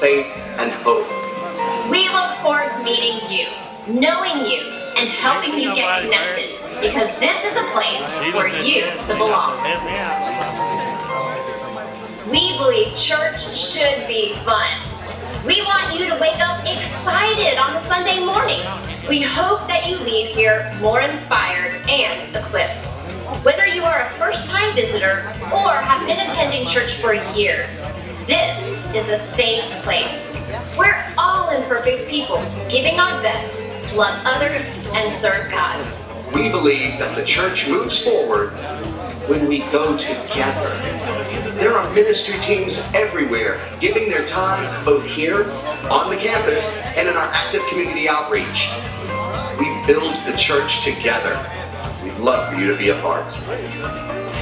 faith and hope. We look forward to meeting you, knowing you, and helping you get connected because this is a place for you to belong. We believe church should be fun. We want you to wake up excited on a Sunday morning. We hope that you leave here more inspired and equipped. Whether you are a first-time visitor or have been attending church for years, this is a safe place. We're all imperfect people, giving our best to love others and serve God. We believe that the church moves forward when we go together. There are ministry teams everywhere giving their time both here on the campus and in our active community outreach. We build the church together. We'd love for you to be a part.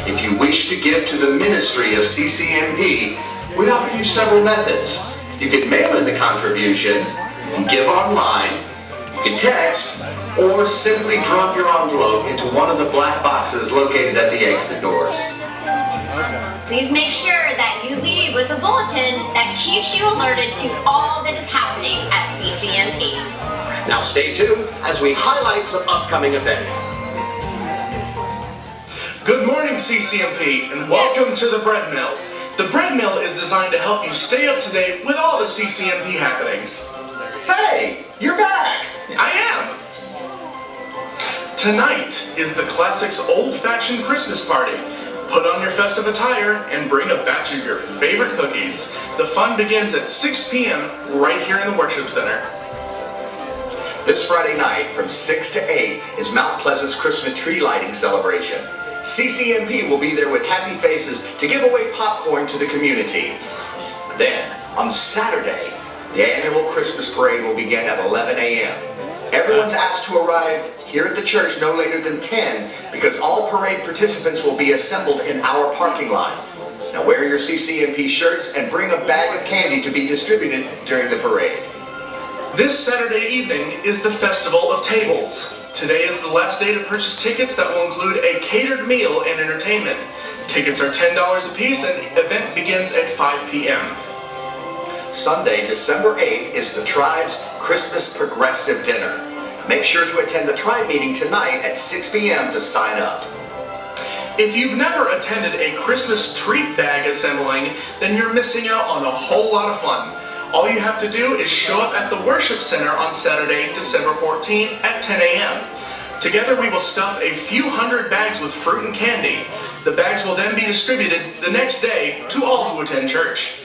If you wish to give to the ministry of CCMP, we offer you several methods. You can mail in the contribution, give online, you can text, or simply drop your envelope into one of the black boxes located at the exit doors. Please make sure that you leave with a bulletin that keeps you alerted to all that is happening at CCMP. Now stay tuned as we highlight some upcoming events. Good morning, CCMP, and welcome to the Bread Mill. The Bread Mill is designed to help you stay up to date with all the CCMP happenings. Hey, you're back! I am! Tonight is the Classics Old Fashioned Christmas Party. Put on your festive attire and bring a batch of your favorite cookies. The fun begins at 6 p.m. right here in the Worship Center. This Friday night from 6 to 8 is Mount Pleasant's Christmas tree lighting celebration. CCMP will be there with happy faces to give away popcorn to the community. Then, on Saturday, the annual Christmas parade will begin at 11 a.m. Everyone's uh. asked to arrive here at the church no later than 10 because all parade participants will be assembled in our parking lot. Now wear your CCMP shirts and bring a bag of candy to be distributed during the parade. This Saturday evening is the Festival of Tables. Today is the last day to purchase tickets that will include a catered meal and entertainment. Tickets are $10 a piece and the event begins at 5 p.m. Sunday, December 8th is the Tribe's Christmas Progressive Dinner. Make sure to attend the Tribe meeting tonight at 6 p.m. to sign up. If you've never attended a Christmas treat bag assembling, then you're missing out on a whole lot of fun. All you have to do is show up at the Worship Center on Saturday, December 14th at 10 a.m. Together we will stuff a few hundred bags with fruit and candy. The bags will then be distributed the next day to all who attend church.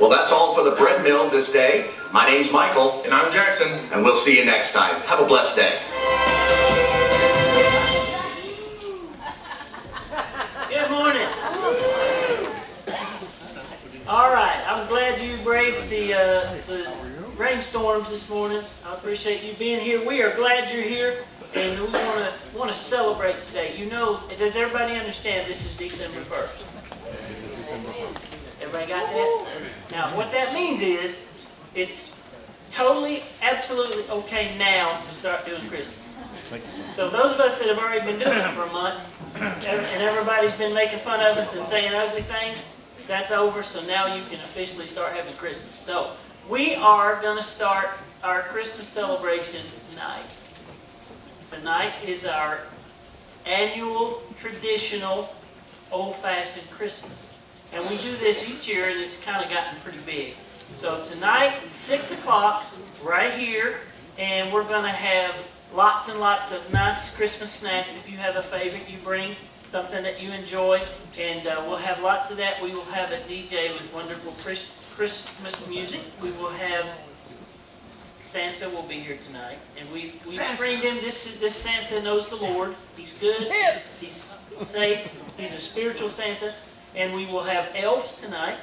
Well, that's all for the bread mill this day. My name's Michael, And I'm Jackson. and we'll see you next time. Have a blessed day. The, uh, the rainstorms this morning. I appreciate you being here. We are glad you're here, and we want to want to celebrate today. You know, does everybody understand this is December 1st? Everybody got that? Now, what that means is, it's totally, absolutely okay now to start doing Christmas. So those of us that have already been doing it for a month, and everybody's been making fun of us and saying ugly things, that's over, so now you can officially start having Christmas. So, we are gonna start our Christmas celebration tonight. Tonight is our annual traditional old-fashioned Christmas. And we do this each year, and it's kind of gotten pretty big. So tonight, six o'clock, right here, and we're gonna have lots and lots of nice Christmas snacks. If you have a favorite, you bring something that you enjoy, and uh, we'll have lots of that. We will have a DJ with wonderful Chris- Christmas music. We will have Santa will be here tonight, and we we screened him. This is this Santa knows the Lord. He's good. He's, he's safe. He's a spiritual Santa, and we will have elves tonight.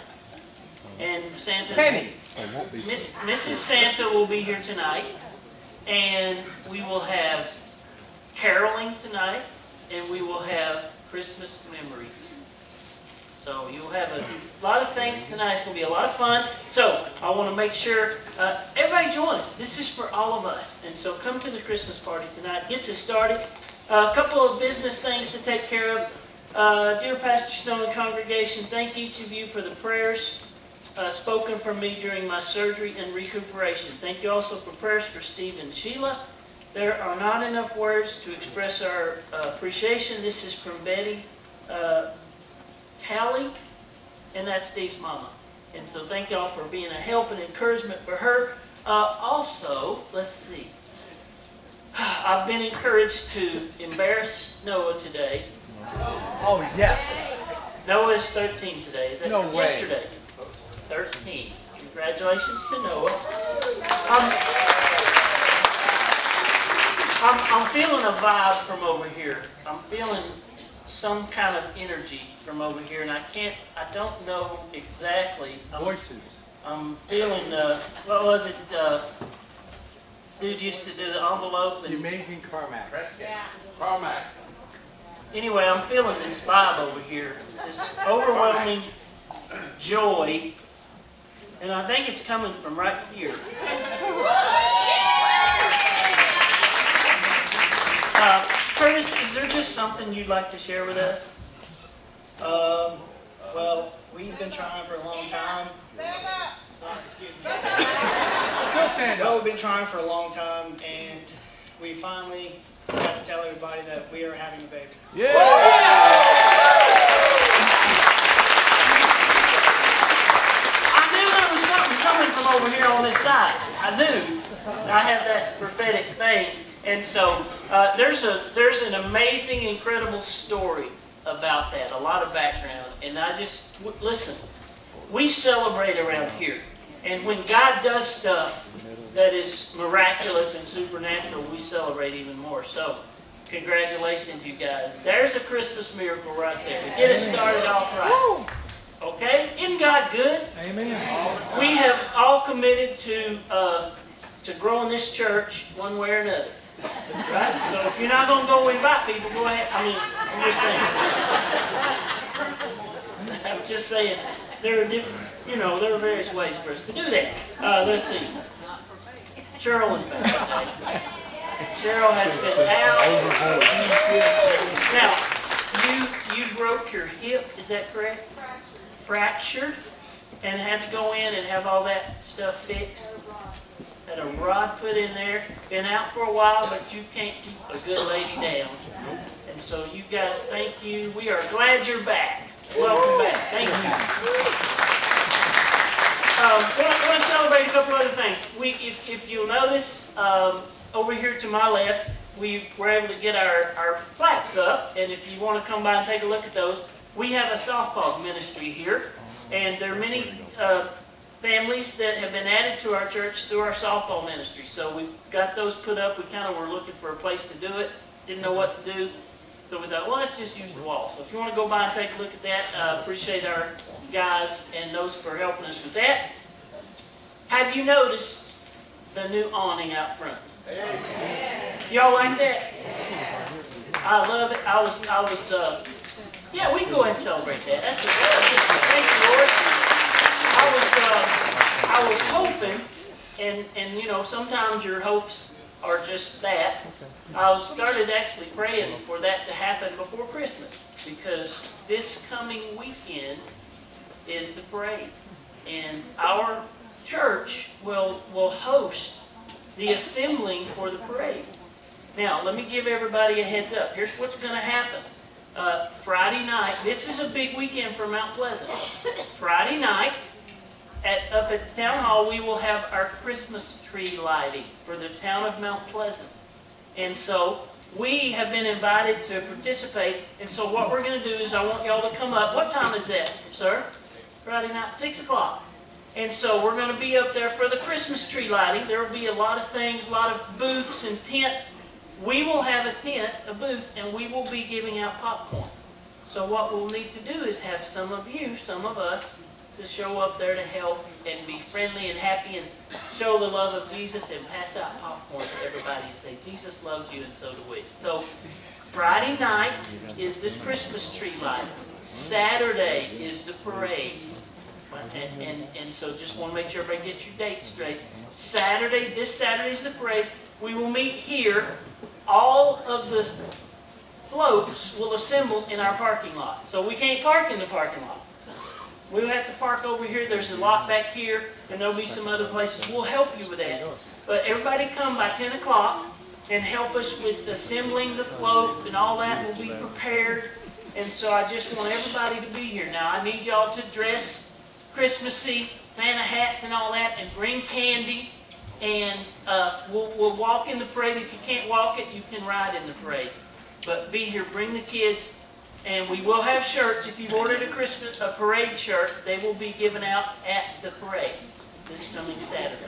And Santa. Penny. Miss, Mrs. Santa will be here tonight, and we will have caroling tonight, and we will have Christmas memories. So you'll have a lot of things tonight. It's going to be a lot of fun. So I want to make sure uh, everybody join us. This is for all of us. And so come to the Christmas party tonight. Gets us started. Uh, a couple of business things to take care of. Uh, dear Pastor Stone and congregation, thank each of you for the prayers uh, spoken for me during my surgery and recuperation. Thank you also for prayers for Steve and Sheila. There are not enough words to express our uh, appreciation. This is from Betty uh, Tally, and that's Steve's mama. And so thank y'all for being a help and encouragement for her. Uh, also, let's see. I've been encouraged to embarrass Noah today. Oh, yes. Noah is 13 today. Is that No way. yesterday? 13. Congratulations to Noah. I'm, I'm, I'm feeling a vibe from over here. I'm feeling some kind of energy from over here, and I can't, I don't know exactly. I'm, Voices. I'm feeling, uh, what was it? Uh, dude used to do the envelope The amazing Carnac. Carnac. Anyway, I'm feeling this vibe over here, this overwhelming joy, and I think it's coming from right here. Uh, Curtis, is there just something you'd like to share with us? Um, well, we've been trying for a long time. Sorry, excuse me. Still stand Well, we've been trying for a long time, and we finally got to tell everybody that we are having a baby. I knew there was something coming from over here on this side. I knew. I have that prophetic thing. And so uh, there's a there's an amazing, incredible story about that. A lot of background. And I just w- listen. We celebrate around here, and when God does stuff that is miraculous and supernatural, we celebrate even more. So. Congratulations, you guys. There's a Christmas miracle right there to get us started off right. Okay? Isn't God good? Amen. We have all committed to, uh, to growing this church one way or another. Right? So if you're not gonna go invite people, go ahead, I mean, I'm just saying. I'm just saying, there are different, you know, there are various ways for us to do that. Uh, let's see. Cheryl is back today. Cheryl has been out. Now, you, you broke your hip, is that correct? Fractured, and had to go in and have all that stuff fixed. Had a rod put in there, been out for a while, but you can't keep a good lady down. And so you guys, thank you. We are glad you're back. Welcome back. Thank you. Um, I want to celebrate a couple other things. We, if, if you'll notice, um, over here to my left, we were able to get our, our plaques up, and if you want to come by and take a look at those, we have a softball ministry here, and there are many uh, families that have been added to our church through our softball ministry. So we've got those put up. We kind of were looking for a place to do it, didn't know what to do. So we thought, well, let's just use the wall. So if you want to go by and take a look at that, uh, appreciate our guys and those for helping us with that. Have you noticed the new awning out front? Y'all like that? I love it. I was, I was, uh, yeah, we can go ahead and celebrate that. That's a, thank you, Lord. I was, uh, I was hoping, and, and, you know, sometimes your hopes are just that. I started actually praying for that to happen before Christmas, because this coming weekend is the parade. And our church will, will host the assembling for the parade. Now, let me give everybody a heads up. Here's what's going to happen. Uh, Friday night, this is a big weekend for Mount Pleasant. Friday night, at, up at the town hall, we will have our Christmas tree lighting for the town of Mount Pleasant. And so we have been invited to participate. And so what we're going to do is I want y'all to come up. What time is that, sir? Friday night, 6 o'clock. And so we're going to be up there for the Christmas tree lighting. There will be a lot of things, a lot of booths and tents. We will have a tent, a booth, and we will be giving out popcorn. So what we'll need to do is have some of you, some of us, to show up there to help and be friendly and happy and show the love of Jesus and pass out popcorn to everybody and say, Jesus loves you and so do we. So Friday night is this Christmas tree light. Saturday is the parade. And, and, and so just want to make sure everybody gets your dates straight. Saturday, this Saturday is the parade. We will meet here. All of the floats will assemble in our parking lot. So we can't park in the parking lot. We'll have to park over here. There's a lot back here, and there'll be some other places. We'll help you with that. But everybody come by 10 o'clock and help us with assembling the float and all that will be prepared. And so I just want everybody to be here. Now, I need y'all to dress Christmassy, Santa hats and all that, and bring candy. And uh, we'll, we'll walk in the parade. If you can't walk it, you can ride in the parade. But be here, bring the kids, and we will have shirts. If you've ordered a Christmas, a parade shirt, they will be given out at the parade this coming Saturday.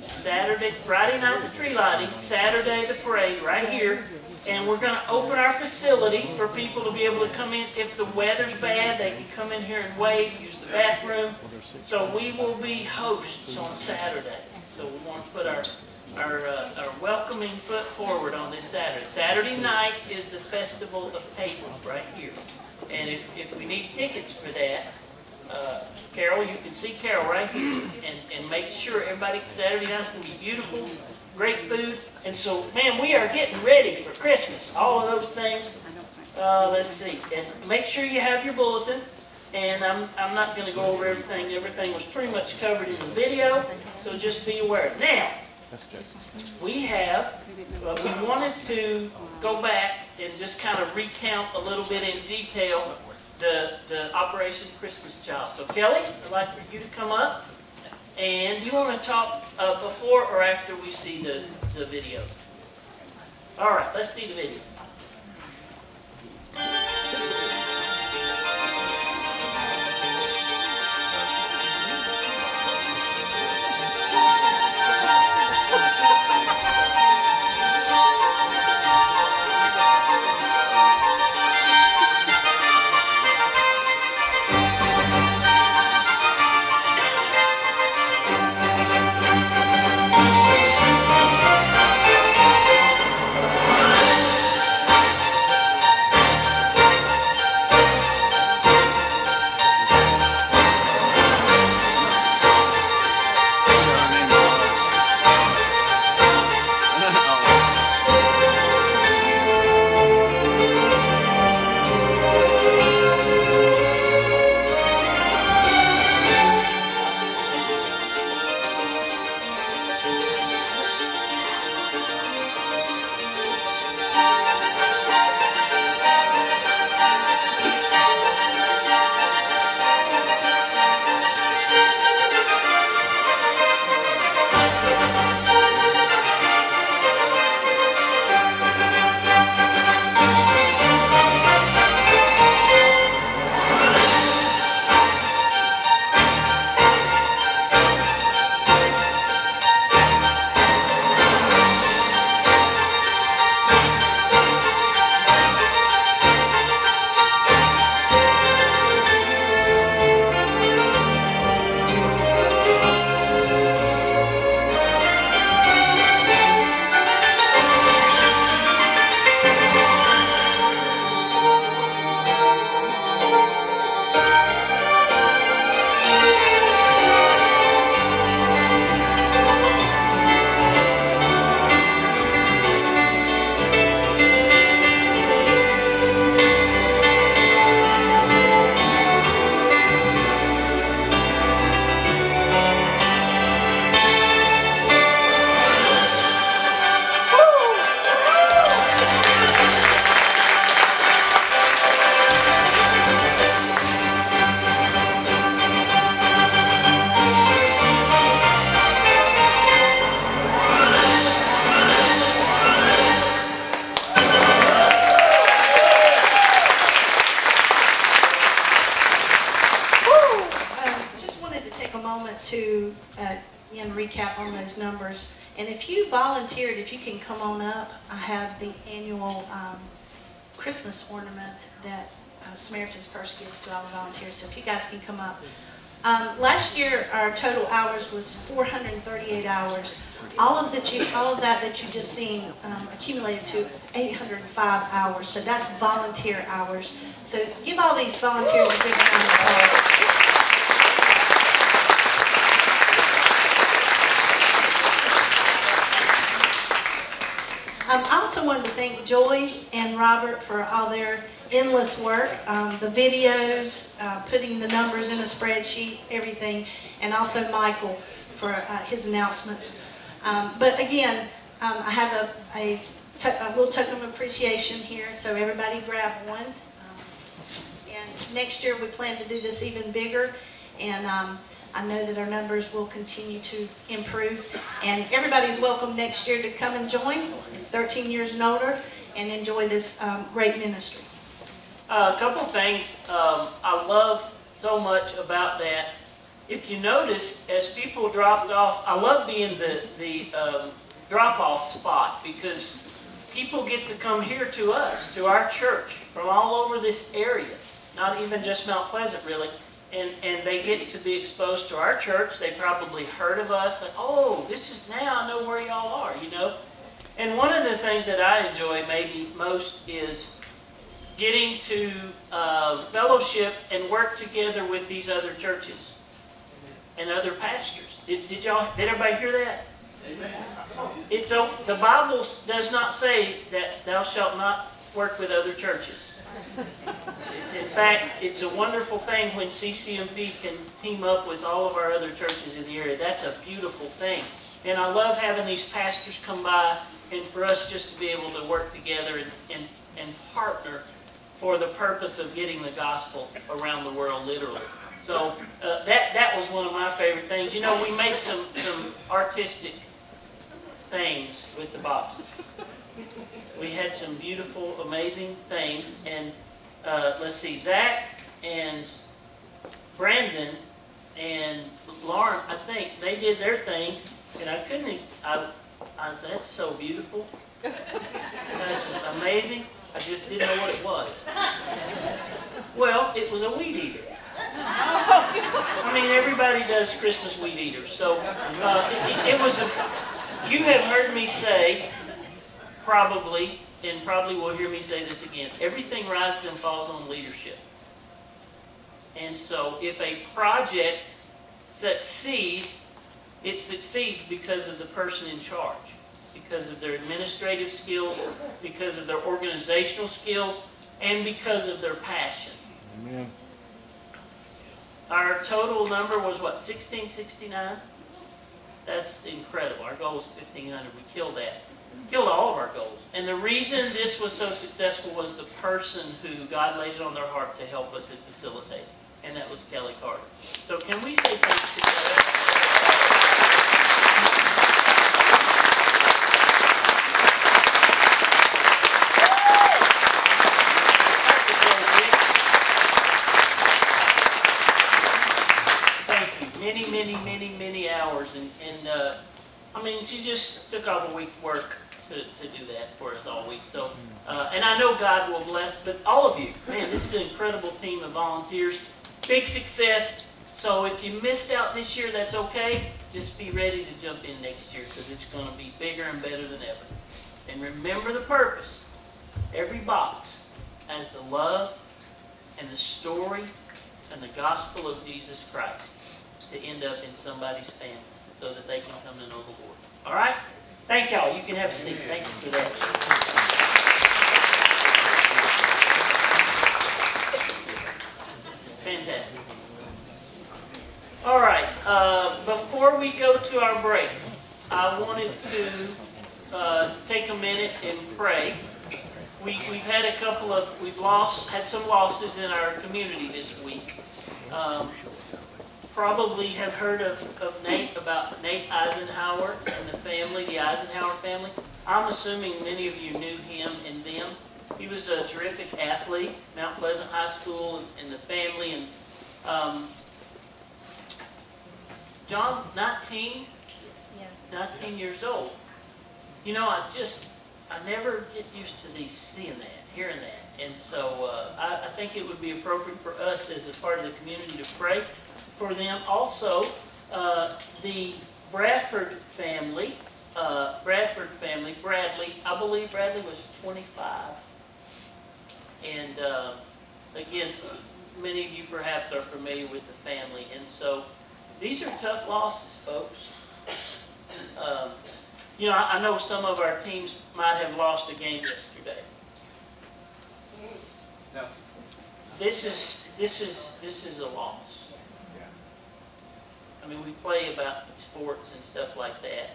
Saturday, Friday night the tree lighting, Saturday the parade right here. And we're going to open our facility for people to be able to come in. If the weather's bad, they can come in here and wait, use the bathroom. So we will be hosts on Saturday. So we want to put our our, uh, our welcoming foot forward on this Saturday. Saturday night is the Festival of Tables right here. And if, if we need tickets for that, uh, Carol, you can see Carol right here and, and make sure everybody, Saturday night's going to be beautiful, great food. And so, man, we are getting ready for Christmas. All of those things. Uh, let's see. And make sure you have your bulletin. And I'm, I'm not going to go over everything. Everything was pretty much covered in the video. So just be aware. Now, we have, uh, we wanted to go back and just kind of recount a little bit in detail the, the Operation Christmas Child. So Kelly, I'd like for you to come up. And you want to talk uh, before or after we see the, the video? All right, let's see the video. Ornament that uh, Samaritan's Purse gives to all the volunteers. So if you guys can come up. Um, last year, our total hours was 438 hours. All of that you, all of that that you just seen um, accumulated to 805 hours. So that's volunteer hours. So give all these volunteers a big round of applause. I also wanted to thank Joy and Robert for all their endless work, um, the videos, uh, putting the numbers in a spreadsheet, everything, and also Michael for uh, his announcements. Um, but again, um, I have a, a, a little token of appreciation here, so everybody grab one. Um, and next year, we plan to do this even bigger, and um, I know that our numbers will continue to improve. And everybody's welcome next year to come and join, 13 years and older, and enjoy this um, great ministry. Uh, a couple things um, I love so much about that. If you notice, as people dropped off, I love being the the um, drop-off spot because people get to come here to us, to our church, from all over this area. Not even just Mount Pleasant, really. And, and they get to be exposed to our church. They probably heard of us. Like, oh, this is now I know where y'all are, you know. And one of the things that I enjoy maybe most is getting to uh, fellowship and work together with these other churches and other pastors. Did, did y'all? Did everybody hear that? Amen. It's o- the Bible does not say that thou shalt not work with other churches. In fact, it's a wonderful thing when CCMP can team up with all of our other churches in the area. That's a beautiful thing. And I love having these pastors come by and for us just to be able to work together and, and, and partner for the purpose of getting the gospel around the world, literally. So uh, that, that was one of my favorite things. You know, we made some, some artistic things with the boxes. We had some beautiful, amazing things. And uh, let's see, Zach and Brandon and Lauren, I think they did their thing, and I couldn't. I, I, that's so beautiful. That's amazing. I just didn't know what it was. Well, it was a weed eater. I mean, everybody does Christmas weed eaters, so uh, it, it- it was a. You have heard me say, probably, and probably will hear me say this again. Everything rises and falls on leadership. And so, if a project succeeds, it succeeds because of the person in charge, because of their administrative skills, because of their organizational skills, and because of their passion. Amen. Our total number was what, 1669? That's incredible. Our goal was 1500. We killed that. Killed all of our goals. And the reason this was so successful was the person who God laid it on their heart to help us and facilitate. And that was Kelly Carter. So can we say thanks to Kelly? Thank you. Many, many, many, many hours. And, and uh, I mean, she just took off a week's work to, to do that for us all week. So, uh, and I know God will bless, but all of you, man, this is an incredible team of volunteers. Big success. So if you missed out this year, that's okay. Just be ready to jump in next year because it's going to be bigger and better than ever. And remember the purpose. Every box has the love and the story and the gospel of Jesus Christ to end up in somebody's family so that they can come to know the Lord. All right? Thank y'all. You can have a seat. Thank you for that. Fantastic. All right. Uh, before we go to our break, I wanted to uh, take a minute and pray. We, we've had a couple of, we've lost, had some losses in our community this week. Um, probably have heard of, of Nate, about Nate Eisenhower and the family, the Eisenhower family. I'm assuming many of you knew him and them. He was a terrific athlete, Mount Pleasant High School and, and the family. And um, John, 19, 19 years old. You know, I just, I never get used to these, seeing that, hearing that. And so uh, I, I think it would be appropriate for us as a part of the community to pray for them. Also, uh, the Bradford family, uh, Bradford family, Bradley, I believe Bradley was 25. And uh, again, many of you perhaps are familiar with the family. And so these are tough losses, folks. Um, you know, I, I know some of our teams might have lost a game yesterday. No. This is, this is, this is a loss. I mean, we play about sports and stuff like that.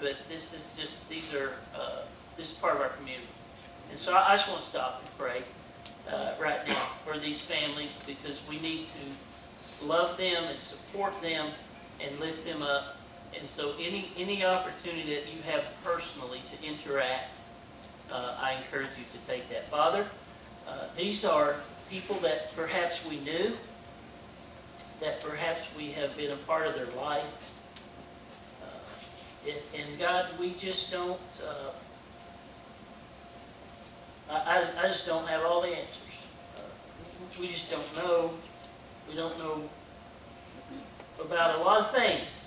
But this is just, these are, uh, this is part of our community. And so I I just want to stop and pray uh, right now for these families because we need to love them and support them and lift them up. And so any, any opportunity that you have personally to interact, uh, I encourage you to take that. Father, uh, these are people that perhaps we knew, that perhaps we have been a part of their life. Uh, and, and God, we just don't, uh, I, I, just don't have all the answers. Uh, we just don't know. We don't know about a lot of things.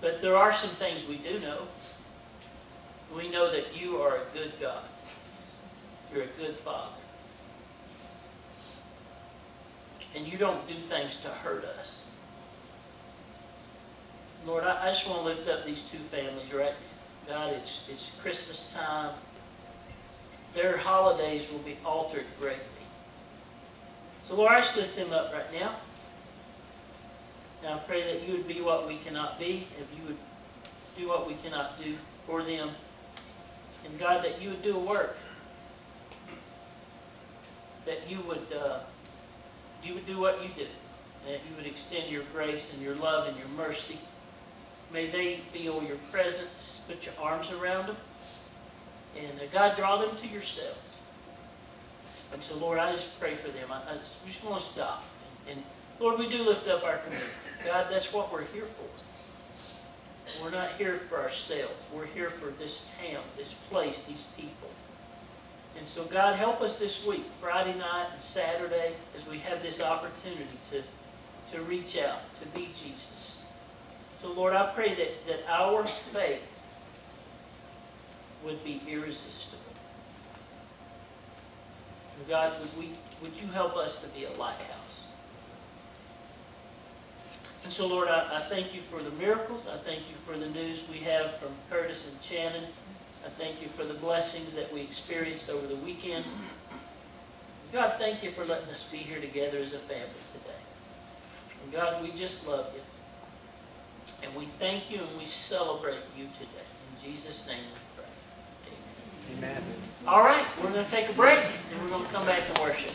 But there are some things we do know. We know that you are a good God. You're a good Father. And you don't do things to hurt us. Lord, I, I just want to lift up these two families right. God, it's, it's Christmas time. Their holidays will be altered greatly. So Lord, I just lift them up right now. And I pray that you would be what we cannot be, if you would do what we cannot do for them. And God, that you would do a work. That you would, uh, you would do what you do. That you would extend your grace and your love and your mercy. May they feel your presence. Put your arms around them. And uh, God, draw them to yourself. And so, Lord, I just pray for them. I, I just, we just want to stop. And, and Lord, we do lift up our community. God, that's what we're here for. We're not here for ourselves. We're here for this town, this place, these people. And so, God, help us this week, Friday night and Saturday, as we have this opportunity to, to reach out, to be Jesus. So, Lord, I pray that, that our faith would be irresistible. And God, would, we, would you help us to be a lighthouse? And so, Lord, I, I thank you for the miracles. I thank you for the news we have from Curtis and Shannon. I thank you for the blessings that we experienced over the weekend. God, thank you for letting us be here together as a family today. And God, we just love you. And we thank you and we celebrate you today. In Jesus' name we pray. Amen. Amen. All right, we're going to take a break and we're going to come back and worship.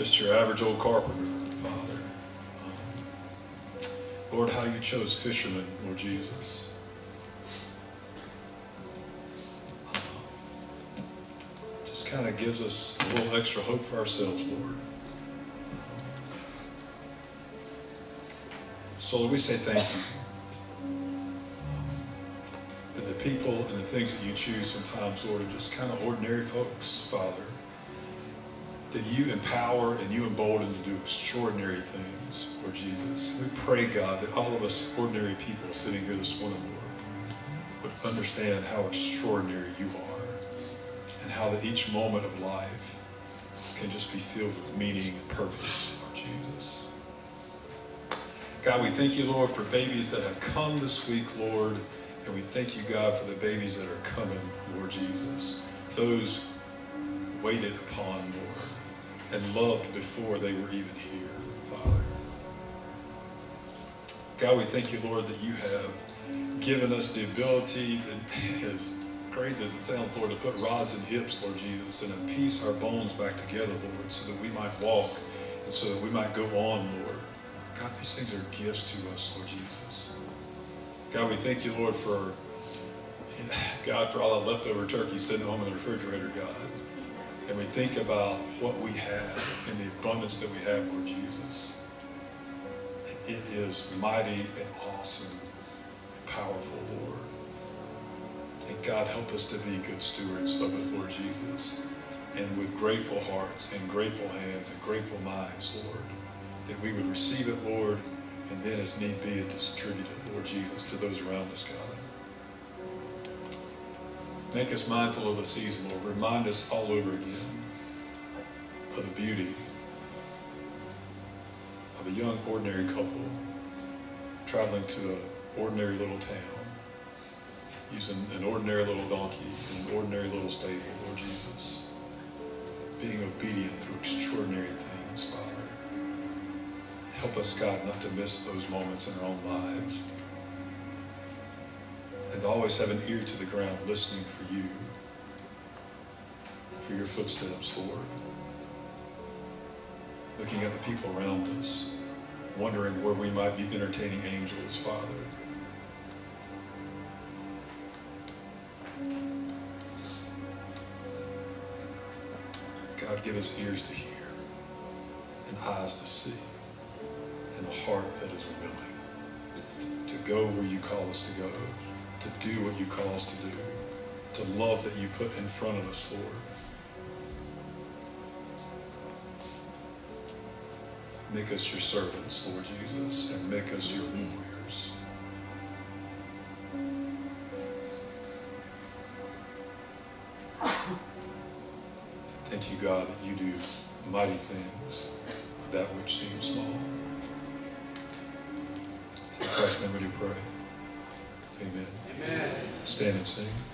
Just your average old carpenter, Father. Um, Lord, how you chose fishermen, Lord Jesus. just kind of gives us a little extra hope for ourselves, Lord. So Lord, we say thank you. That the people and the things that you choose sometimes, Lord, are just kind of ordinary folks, Father. That you empower and you embolden to do extraordinary things, Lord Jesus. We pray, God, that all of us ordinary people sitting here this morning, Lord, would understand how extraordinary you are and how that each moment of life can just be filled with meaning and purpose, Lord Jesus. God, we thank you, Lord, for babies that have come this week, Lord, and we thank you, God, for the babies that are coming, Lord Jesus. Those waited upon, Lord, and loved before they were even here, Father. God, we thank you, Lord, that you have given us the ability as crazy as it sounds, Lord, to put rods in hips, Lord Jesus, and to piece our bones back together, Lord, so that we might walk and so that we might go on, Lord. God, these things are gifts to us, Lord Jesus. God, we thank you, Lord, for God, for all the leftover turkey sitting home in the refrigerator, God. And we think about what we have and the abundance that we have, Lord Jesus. And it is mighty and awesome and powerful, Lord. And God, help us to be good stewards of it, Lord Jesus. And with grateful hearts and grateful hands and grateful minds, Lord, that we would receive it, Lord, and then as need be, distribute it, Lord Jesus, to those around us, God. Make us mindful of the season, Lord. Remind us all over again of the beauty of a young, ordinary couple traveling to an ordinary little town using an ordinary little donkey in an ordinary little stable, Lord Jesus. Being obedient through extraordinary things, Father. Help us, God, not to miss those moments in our own lives. And to always have an ear to the ground listening for you, for your footsteps, Lord. Looking at the people around us, wondering where we might be entertaining angels, Father. God, give us ears to hear and eyes to see and a heart that is willing to go where you call us to go, to do what you call us to do, to love that you put in front of us, Lord. Make us your servants, Lord Jesus, and make us your warriors. Thank you, God, that you do mighty things Stand and sing.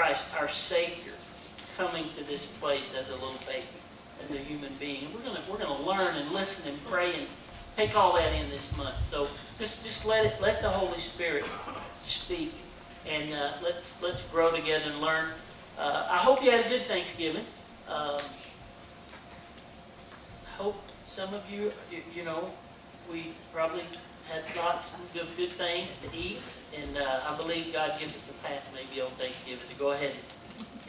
Christ, our Savior, coming to this place as a little baby, as a human being. And we're going to we're to learn and listen and pray and take all that in this month. So just just let it let the Holy Spirit speak, and uh, let's let's grow together and learn. Uh, I hope you had a good Thanksgiving. Um, hope some of you, you, you know, we probably had lots of good things to eat, and uh, I believe God gives us a pass maybe on Thanksgiving to go ahead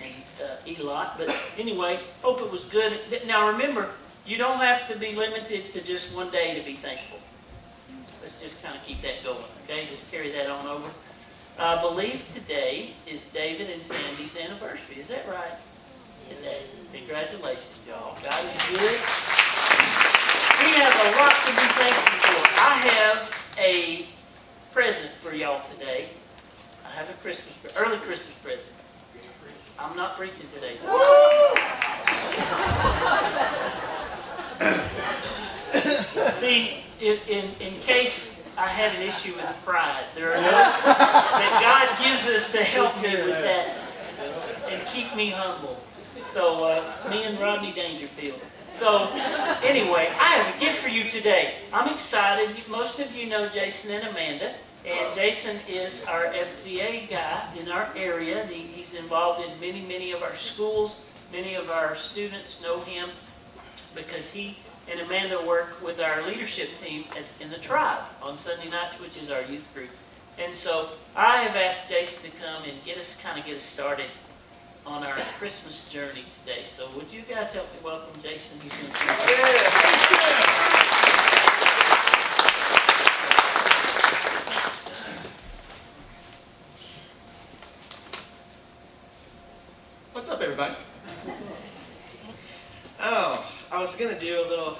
and uh, eat a lot. But anyway, hope it was good. Now remember, you don't have to be limited to just one day to be thankful. Let's just kind of keep that going, okay? Just carry that on over. I believe today is David and Sandy's anniversary. Is that right? Today. Congratulations, y'all. God is good. We have a lot to be thankful for. I have a present for y'all today. I have a Christmas, early Christmas present. I'm not preaching today. See, in, in, in case I had an issue with the pride, there are notes that God gives us to help me with that and keep me humble. So, uh, me and Rodney Dangerfield. So, anyway, I have a gift for you today. I'm excited. Most of you know Jason and Amanda. And Jason is our FCA guy in our area. He, he's involved in many, many of our schools. Many of our students know him because he and Amanda work with our leadership team in the tribe on Sunday nights, which is our youth group. And so I have asked Jason to come and get us, kind of get us started on our Christmas journey today. So would you guys help me welcome Jason? He's going to What's up, everybody? Oh, I was gonna do a little.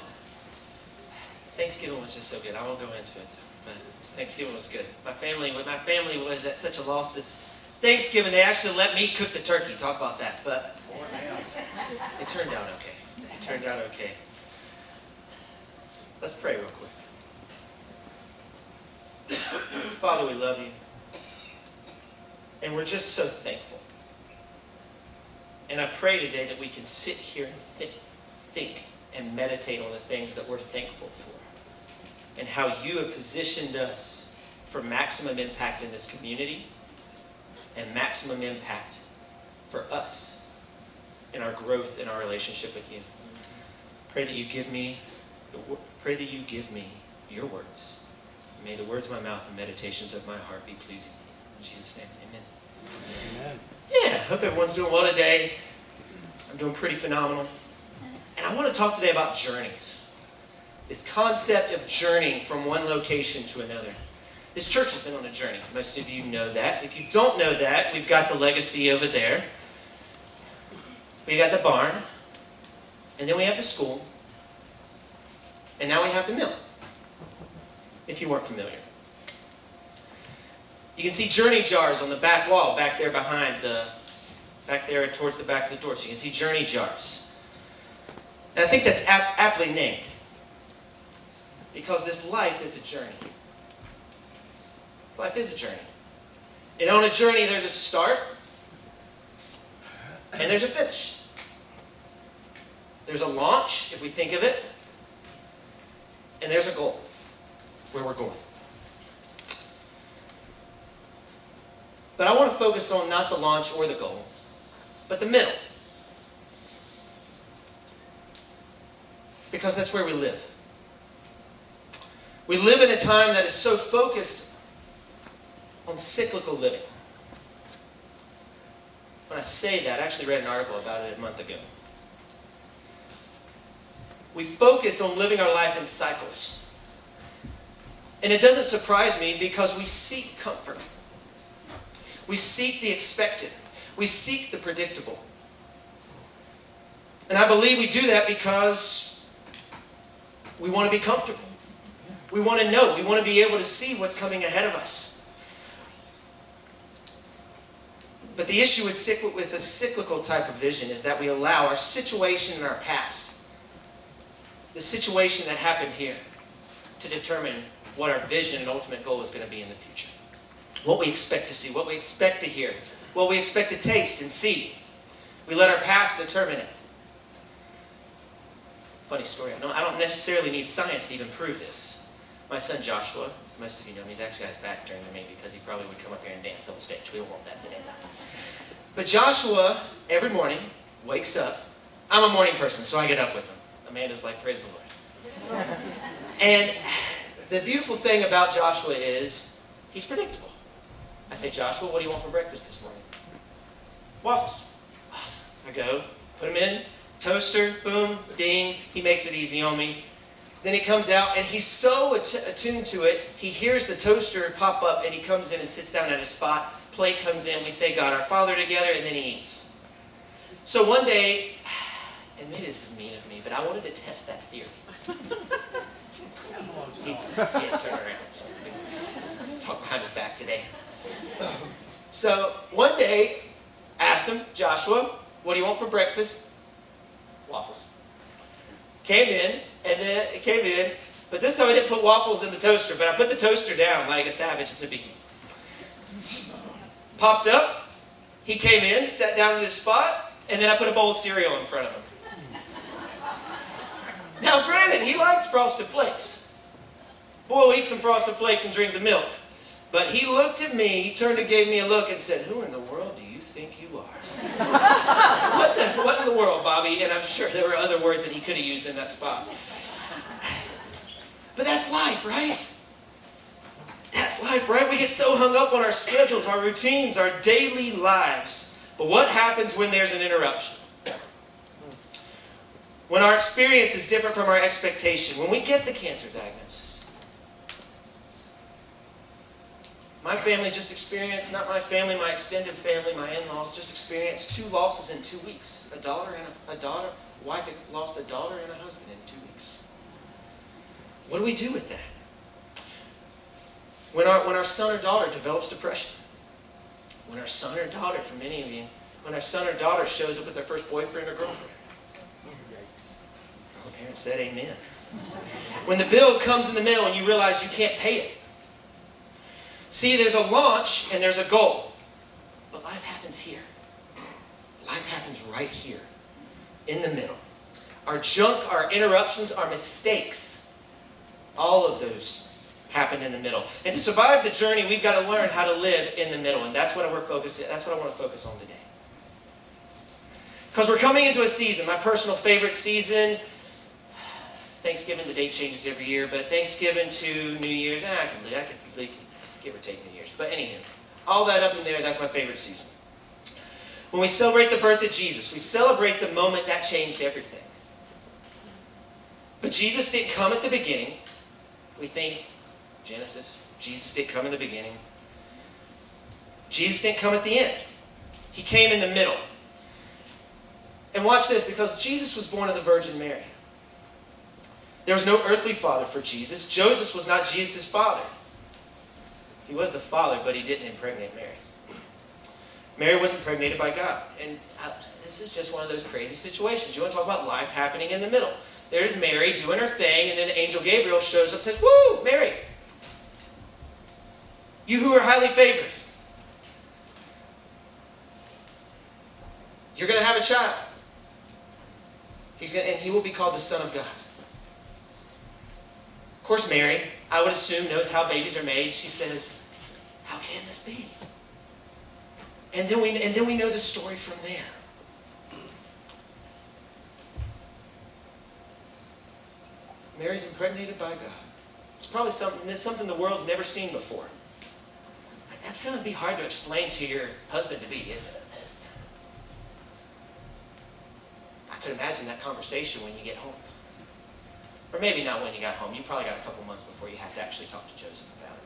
Thanksgiving was just so good. I won't go into it, but Thanksgiving was good. My family, my family was at such a loss this Thanksgiving. They actually let me cook the turkey. Talk about that, but it turned out okay. It turned out okay. Let's pray real quick. Father, we love you, and we're just so thankful. And I pray today that we can sit here and think, think and meditate on the things that we're thankful for and how you have positioned us for maximum impact in this community and maximum impact for us in our growth in our relationship with you. Pray that you give me, pray that you give me your words. May the words of my mouth and meditations of my heart be pleasing to you. In Jesus' name, amen. Amen. Yeah, hope everyone's doing well today. I'm doing pretty phenomenal. And I want to talk today about journeys. This concept of journeying from one location to another. This church has been on a journey. Most of you know that. If you don't know that, we've got the legacy over there. We got the barn. And then we have the school. And now we have the mill. If you weren't familiar. You can see journey jars on the back wall, back there behind the, back there towards the back of the door. So you can see journey jars. And I think that's ap- aptly named. Because this life is a journey. Life is a journey. And on a journey, there's a start and there's a finish. There's a launch, if we think of it, and there's a goal where we're going. But I want to focus on not the launch or the goal, but the middle. Because that's where we live. We live in a time that is so focused on cyclical living. When I say that, I actually read an article about it a month ago. We focus on living our life in cycles. And it doesn't surprise me because we seek comfort. We seek the expected. We seek the predictable. And I believe we do that because we want to be comfortable. We want to know. We want to be able to see what's coming ahead of us. But the issue with, with a cyclical type of vision is that we allow our situation in our past, the situation that happened here, to determine what our vision and ultimate goal is going to be in the future. What we expect to see, what we expect to hear, what we expect to taste and see. We let our past determine it. Funny story. I don't necessarily need science to even prove this. My son Joshua, most of you know him, he's actually got his back during the me because he probably would come up here and dance on the stage. We don't want that today. But Joshua, every morning, wakes up. I'm a morning person, so I get up with him. Amanda's like, praise the Lord. And the beautiful thing about Joshua is he's predictable. I say, Joshua, what do you want for breakfast this morning? Waffles. Awesome. I go, put them in, toaster, boom, ding. He makes it easy on me. Then he comes out and he's so att- attuned to it, he hears the toaster pop up and he comes in and sits down at his spot. Plate comes in, we say God our Father together, and then he eats. So one day, and maybe this is mean of me, but I wanted to test that theory. He, had turned around, talk behind his back today. So one day, asked him, Joshua, what do you want for breakfast? Waffles. Came in, and then it came in, but this time I didn't put waffles in the toaster, but I put the toaster down like a savage to be. Popped up, he came in, sat down in his spot, and then I put a bowl of cereal in front of him. Now, granted, he likes Frosted Flakes. Boy, will eat some Frosted Flakes and drink the milk. But he looked at me, he turned and gave me a look and said, Who in the world do you think you are? what, the, what in the world, Bobby? And I'm sure there were other words that he could have used in that spot. But that's life, right? That's life, right? We get so hung up on our schedules, our routines, our daily lives. But what happens when there's an interruption? When our experience is different from our expectation, when we get the cancer diagnosis. My family just experienced, not my family, my extended family, my in-laws just experienced two losses in two weeks. A daughter and a, a daughter, wife lost a daughter and a husband in two weeks. What do we do with that? When our, when our son or daughter develops depression, when our son or daughter, for many of you, when our son or daughter shows up with their first boyfriend or girlfriend, all the parents said amen. When the bill comes in the mail and you realize you can't pay it. See, there's a launch and there's a goal. But life happens here. Life happens right here, in the middle. Our junk, our interruptions, our mistakes, all of those happen in the middle. And to survive the journey, we've got to learn how to live in the middle. And that's what we're focusing, that's what I want to focus on today. Because we're coming into a season, my personal favorite season. Thanksgiving, the date changes every year, but Thanksgiving to New Year's, eh, I can, I can give or take New Year's. But anyhow, all that up in there, that's my favorite season. When we celebrate the birth of Jesus, we celebrate the moment that changed everything. But Jesus didn't come at the beginning. We think Genesis, Jesus didn't come in the beginning. Jesus didn't come at the end. He came in the middle. And watch this, because Jesus was born of the Virgin Mary. There was no earthly father for Jesus. Joseph was not Jesus' father. He was the father, but he didn't impregnate Mary. Mary was impregnated by God. And uh, this is just one of those crazy situations. You want to talk about life happening in the middle. There's Mary doing her thing, and then Angel Gabriel shows up and says, Woo, Mary! You who are highly favored. You're going to have a child. He's gonna, and he will be called the Son of God. Of course, Mary, I would assume, knows how babies are made. She says, How can this be? And then we, and then we know the story from there. Mary's impregnated by God. It's probably something, something the world's never seen before. That's going to be hard to explain to your husband to be, isn't it? I could imagine that conversation when you get home. Or maybe not when you got home. You probably got a couple months before you have to actually talk to Joseph about it.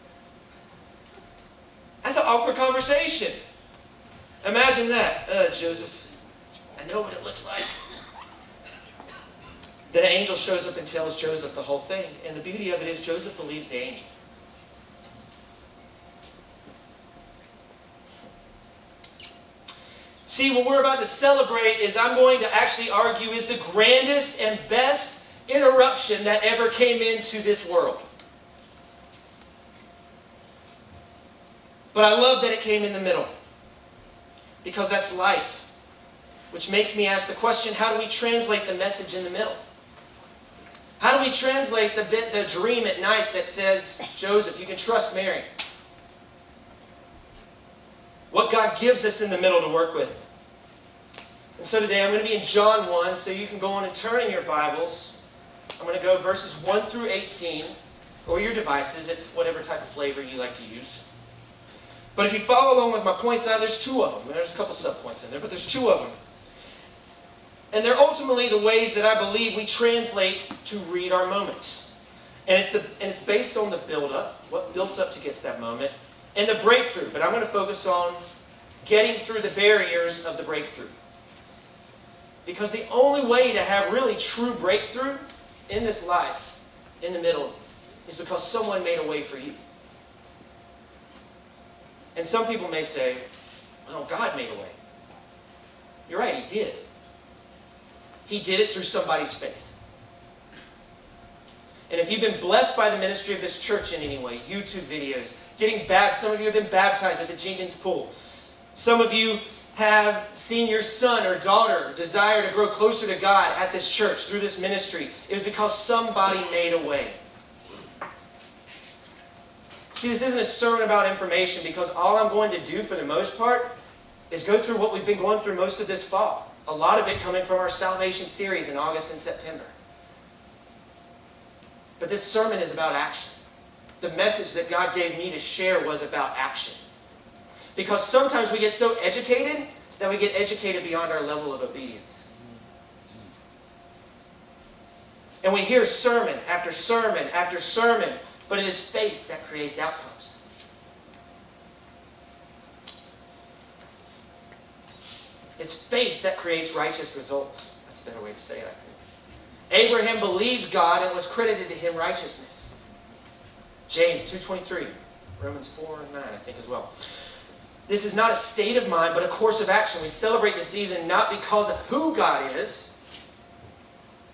That's an awkward conversation. Imagine that. Uh, Joseph, I know what it looks like. Then an angel shows up and tells Joseph the whole thing. And the beauty of it is Joseph believes the angel. See, what we're about to celebrate is I'm going to actually argue is the grandest and best interruption that ever came into this world. But I love that it came in the middle. Because that's life. Which makes me ask the question, how do we translate the message in the middle? How do we translate the, the dream at night that says, Joseph, you can trust Mary? What God gives us in the middle to work with. And so today I'm going to be in John 1, so you can go on and turn in your Bibles. I'm going to go verses 1 through 18, or your devices, if whatever type of flavor you like to use. But if you follow along with my points, uh, there's two of them. There's a couple subpoints in there, but there's two of them. And they're ultimately the ways that I believe we translate to read our moments. And it's, the, and it's based on the build-up, what builds up to get to that moment, and the breakthrough. But I'm going to focus on getting through the barriers of the breakthrough. Because the only way to have really true breakthrough in this life, in the middle, is because someone made a way for you. And some people may say, well, God made a way. You're right, He did. He did it through somebody's faith. And if you've been blessed by the ministry of this church in any way, YouTube videos, getting baptized, some of you have been baptized at the Jenkins Pool. Some of you have seen your son or daughter desire to grow closer to God at this church through this ministry. It was because somebody made a way. See, this isn't a sermon about information because all I'm going to do for the most part is go through what we've been going through most of this fall. A lot of it coming from our salvation series in August and September. But this sermon is about action. The message that God gave me to share was about action. Because sometimes we get so educated that we get educated beyond our level of obedience. And we hear sermon after sermon after sermon, but it is faith that creates outcomes. It's faith that creates righteous results. That's a better way to say it, I think. Abraham believed God and was credited to him righteousness. James 2.23. Romans 4 and 9, I think, as well. This is not a state of mind, but a course of action. We celebrate the season not because of who God is,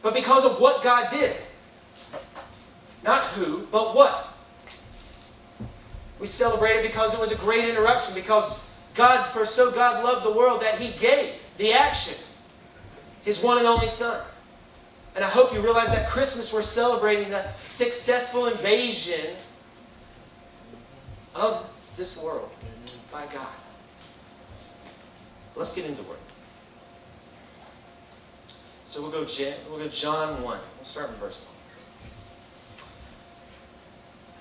but because of what God did. Not who, but what. We celebrate it because it was a great interruption, because God, for so God loved the world that He gave the action, His one and only Son. And I hope you realize that Christmas we're celebrating the successful invasion of this world by God. Let's get into work. So we'll go, we'll go John 1. We'll start in verse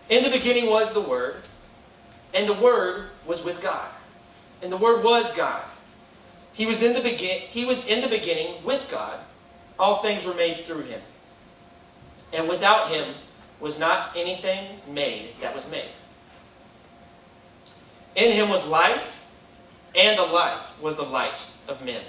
1. In the beginning was the Word, and the Word was with God. And the Word was God. He was in the begin he was in the beginning with God. All things were made through him. And without him was not anything made that was made. In him was life, and the life was the light of men.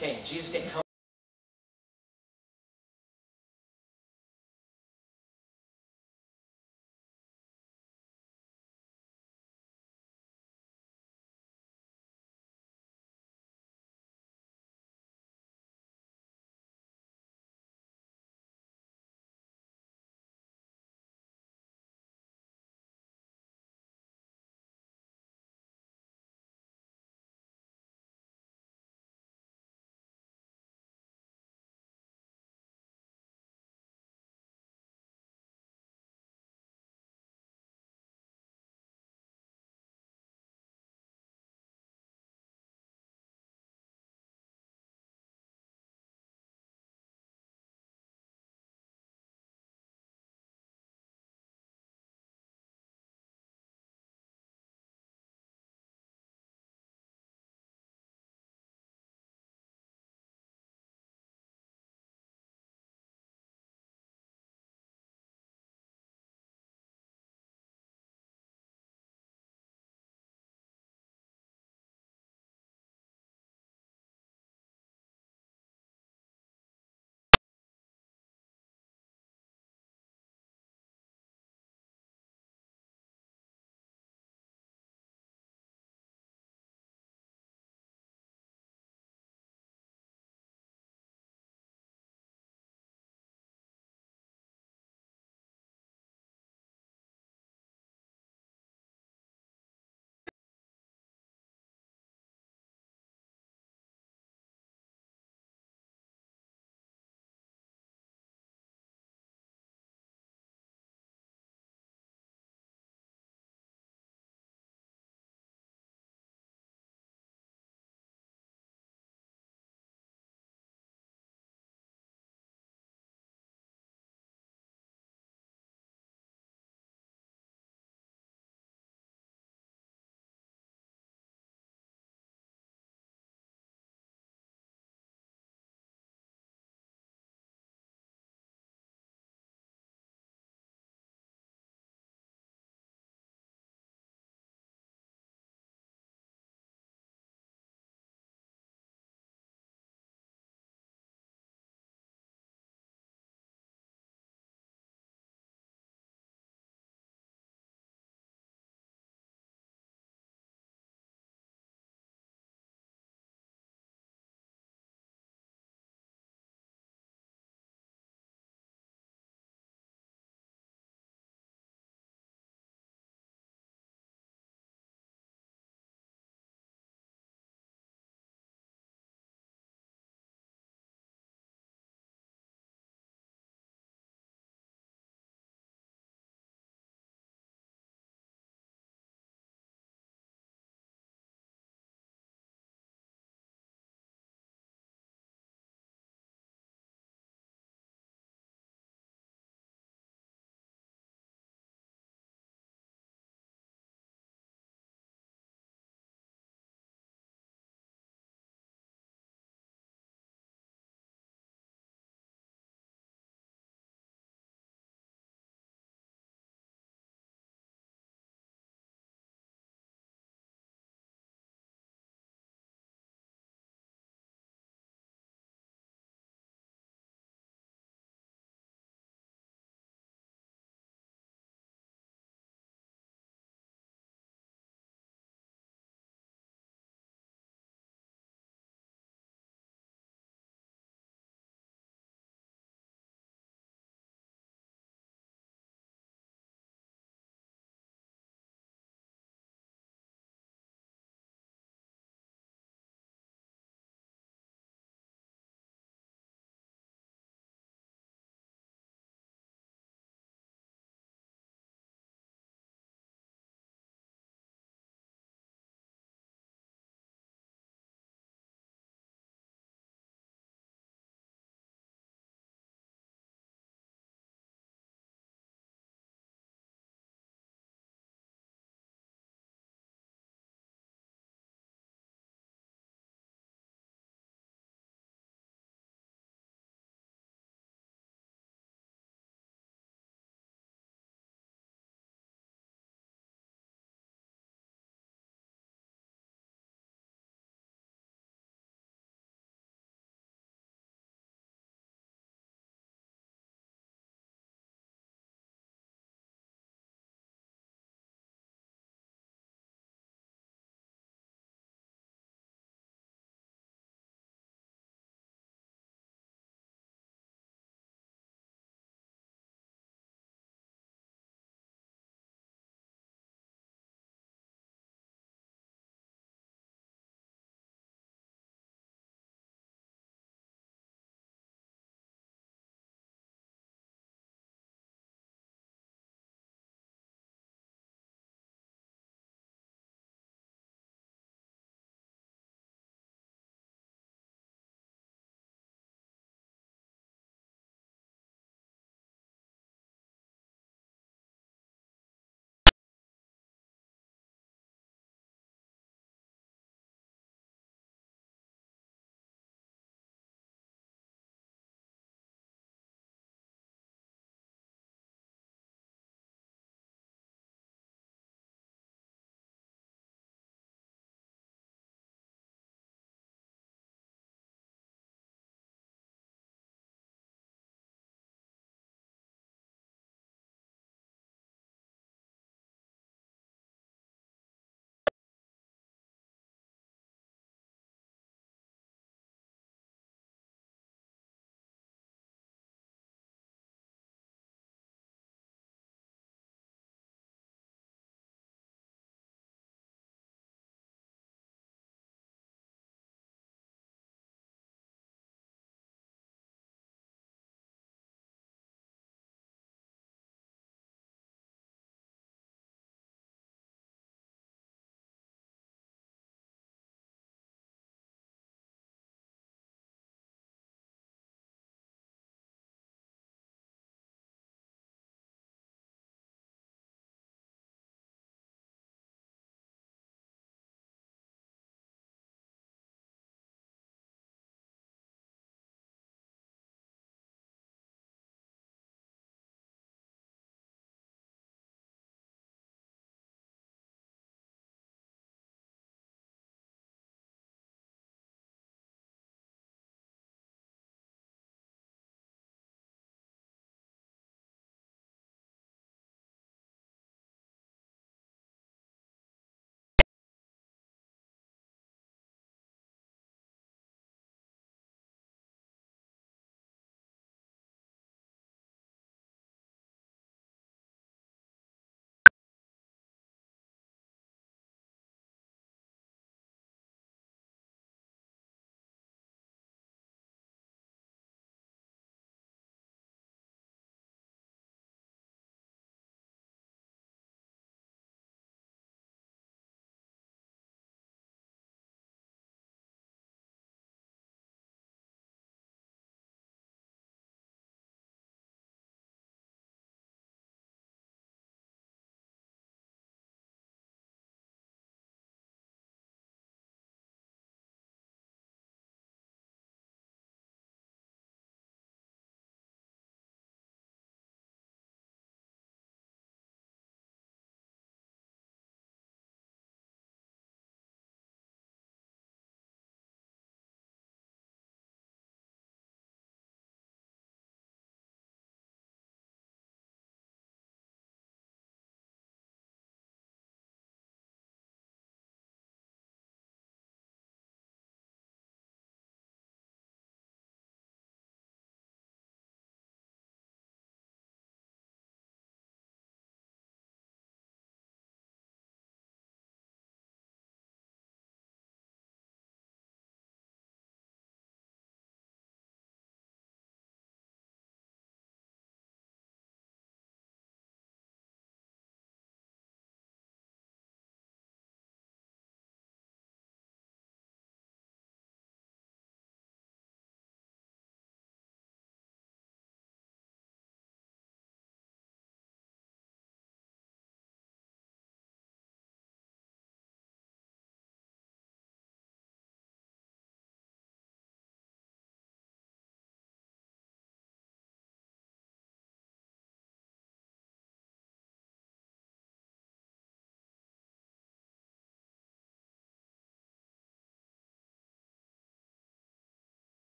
Came. Jesus didn't come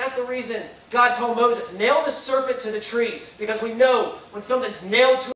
That's the reason God told Moses, nail the serpent to the tree. Because we know when something's nailed to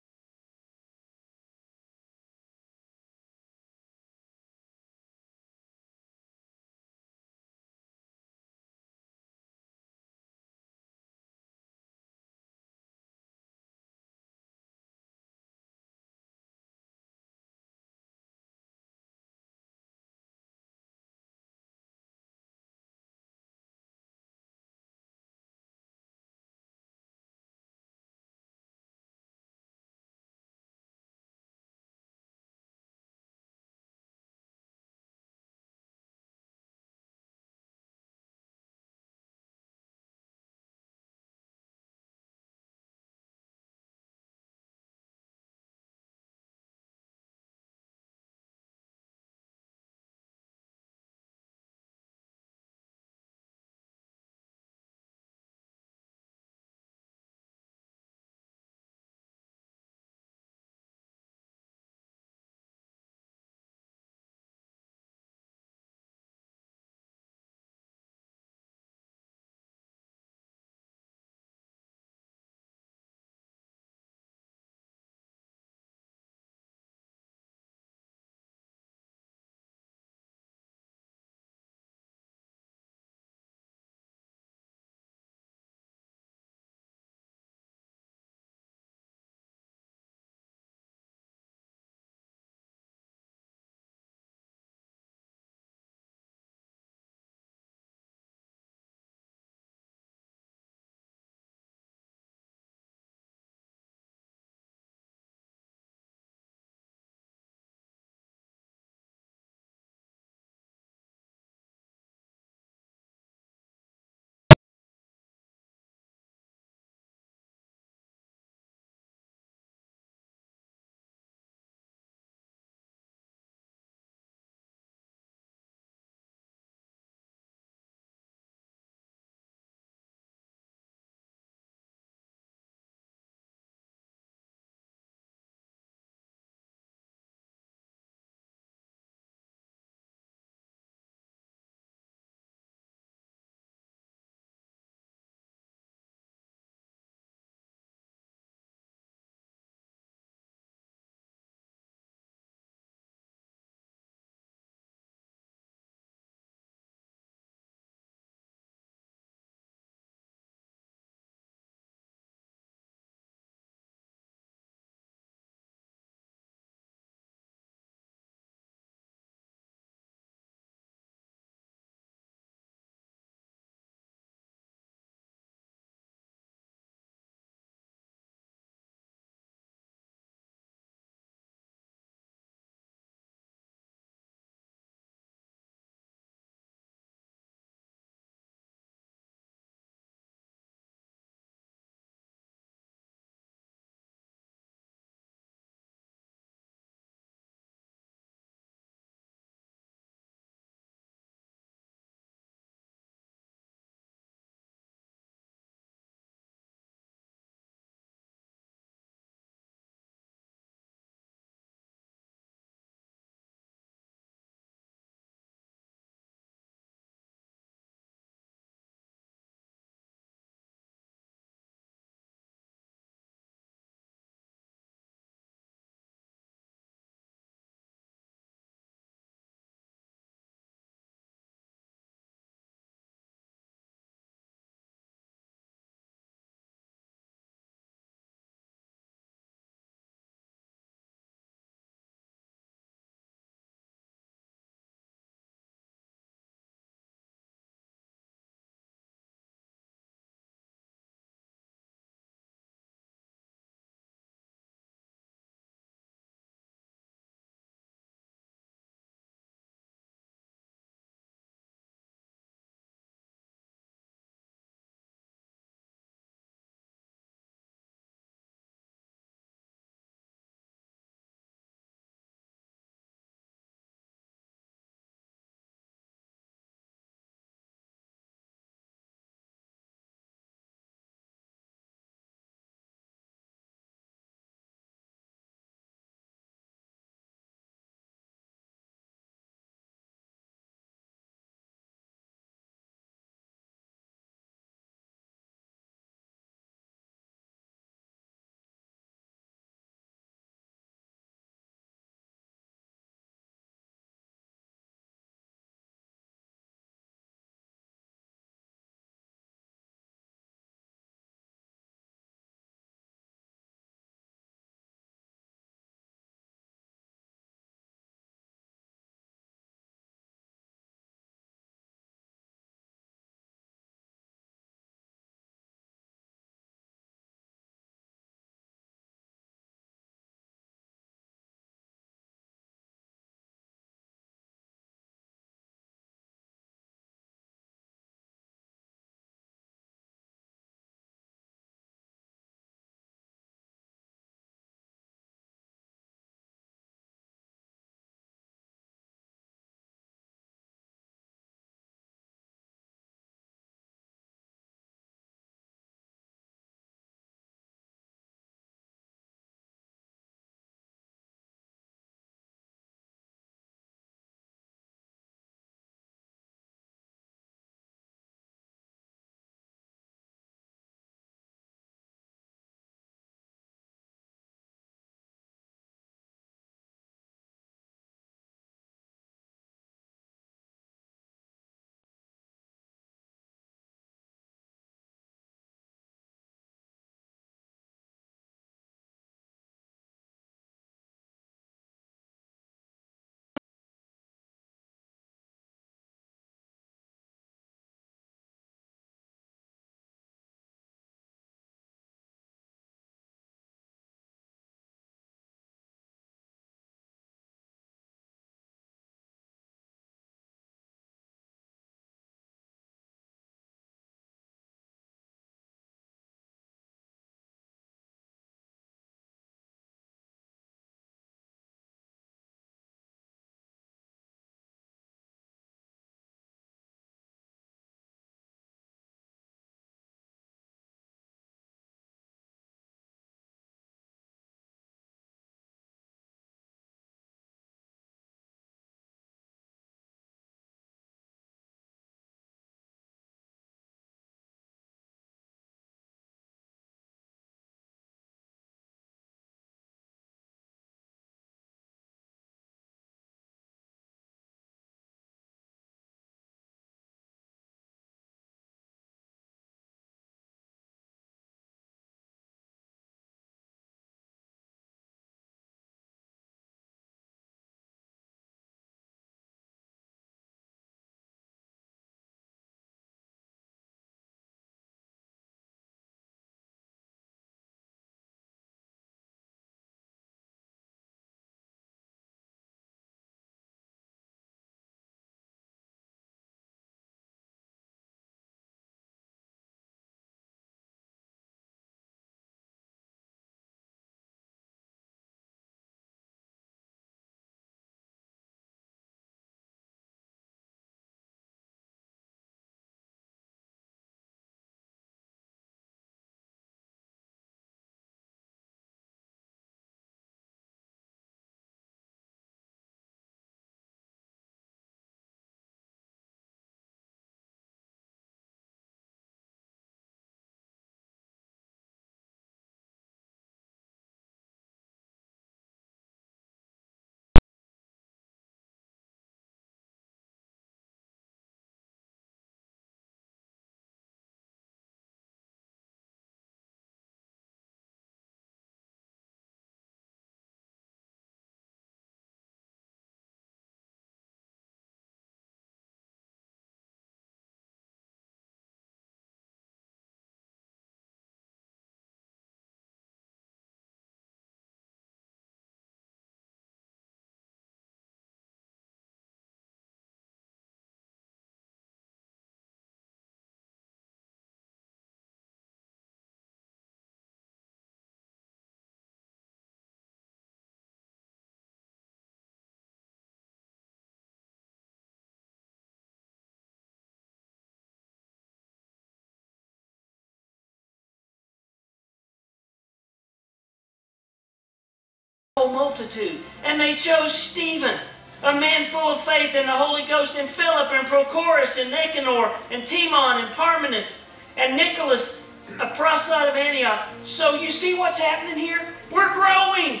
multitude. And they chose Stephen, a man full of faith in the Holy Ghost, and Philip, and Prochorus, and Nicanor, and Timon, and Parmenas, and Nicholas, a proselyte of Antioch. So you see what's happening here? We're growing.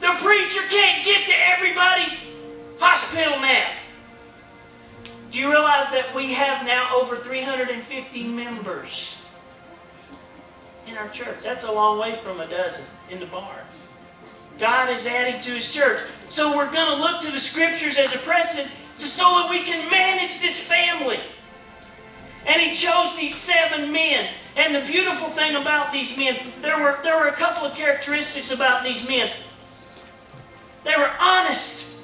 The preacher can't get to everybody's hospital now. Do you realize that we have now over 350 members in our church? That's a long way from a dozen in the barn. God is adding to His church. So we're going to look to the Scriptures as a precedent to, so that we can manage this family. And He chose these seven men. And the beautiful thing about these men, there were, there were a couple of characteristics about these men. They were honest.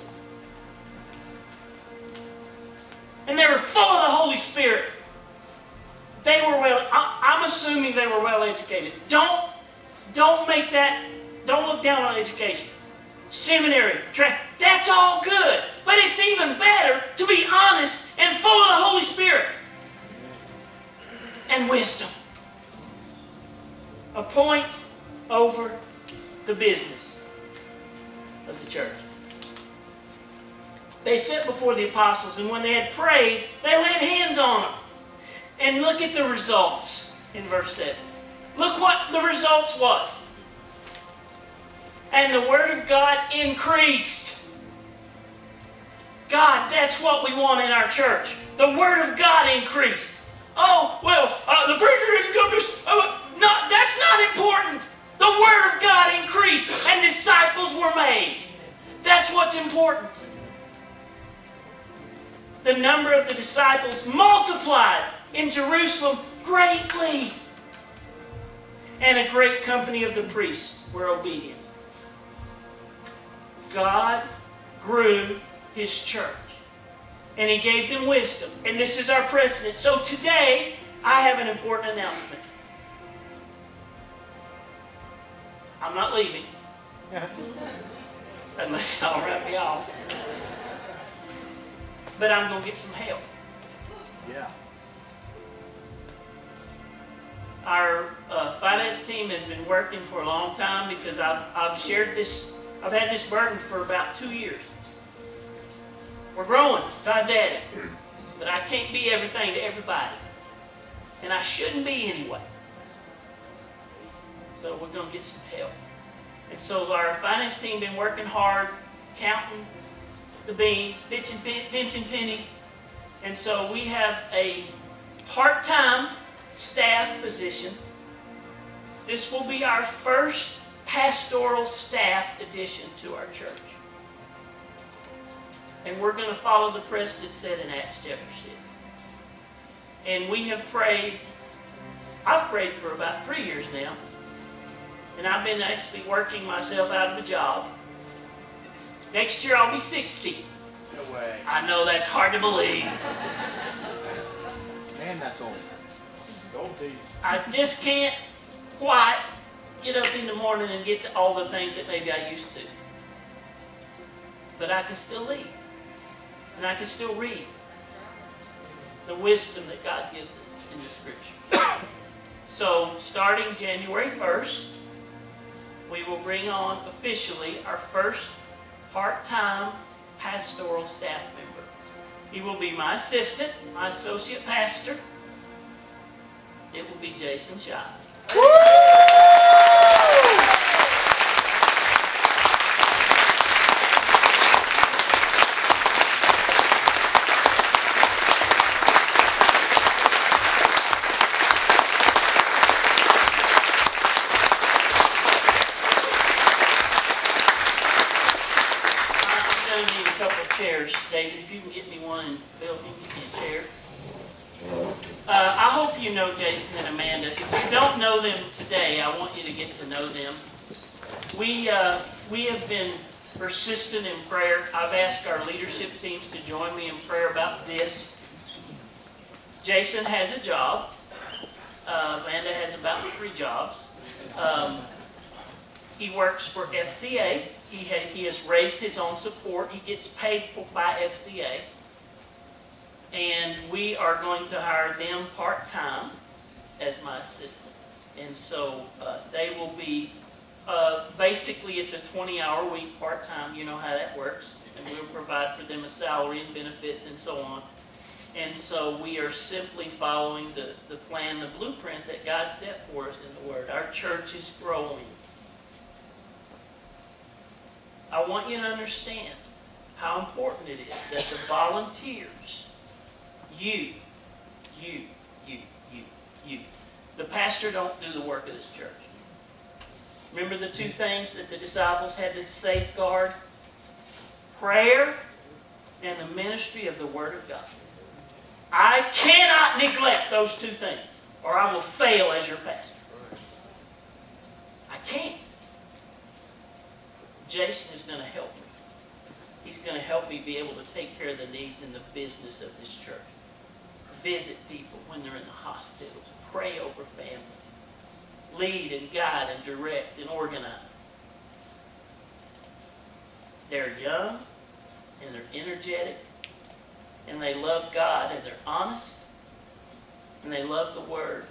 And they were full of the Holy Spirit. They were well, I- I'm assuming they were well educated. Don't, don't make that, don't look down on education. Seminary, that's all good. But it's even better to be honest and full of the Holy Spirit and wisdom. Appoint over the business of the church. They sat before the apostles, and when they had prayed, they laid hands on them. And look at the results in verse 7. Look what the results was. And the word of God increased. God, that's what we want in our church. The word of God increased. Oh, well, uh, the preacher didn't come to. Uh, no, that's not important. The word of God increased and disciples were made. That's what's important. The number of the disciples multiplied in Jerusalem greatly. And a great company of the priests were obedient. God grew his church. And he gave them wisdom. And this is our precedent. So today, I have an important announcement. I'm not leaving. Unless y'all wrap me off. But I'm going to get some help. Yeah. Our uh, finance team has been working for a long time because I've, I've shared this, I've had this burden for about two years. We're growing, God's adding. But I can't be everything to everybody. And I shouldn't be anyway. So we're going to get some help. And so our finance team been working hard, counting the beans, pinching, pinching pennies. And so we have a part-time staff position. This will be our first pastoral staff addition to our church. And we're going to follow the precedent set in Acts chapter 6. And we have prayed, I've prayed for about three years now. And I've been actually working myself out of a job. Next year I'll be 60. No way. I know that's hard to believe. Man, that's old. Old teeth. I just can't quite get up in the morning and get to all the things that maybe I used to. But I can still lead. And I can still read the wisdom that God gives us in the scripture. so starting January 1st, we will bring on officially our first part-time pastoral staff member. He will be my assistant, my associate pastor. It will be Jason Shine. I'm going to need a couple of chairs, David, if you can get me one, and Bill, if you can get me a chair. Uh, I hope you know Jason and Amanda. If you don't know them today, I want you to get to know them. We, uh, we have been persistent in prayer. I've asked our leadership teams to join me in prayer about this. Jason has a job. Uh, Amanda has about three jobs. Um, he works for FCA. He, ha- he has raised his own support. He gets paid for, by FCA. And we are going to hire them part-time as my assistant. And so uh, they will be Uh, basically, it's a 20-hour week, part-time, you know how that works. And we'll provide for them a salary and benefits and so on. And so we are simply following the, the plan, the blueprint that God set for us in the Word. Our church is growing. I want you to understand how important it is that the volunteers, you, you, you, you, you, the pastor don't do the work of this church. Remember the two things that the disciples had to safeguard? Prayer and the ministry of the Word of God. I cannot neglect those two things, or I will fail as your pastor. I can't. Jason is going to help me. He's going to help me be able to take care of the needs and the business of this church. Visit people when they're in the hospitals. Pray over families. Lead and guide and direct and organize. They're young and they're energetic and they love God and they're honest and they love the Word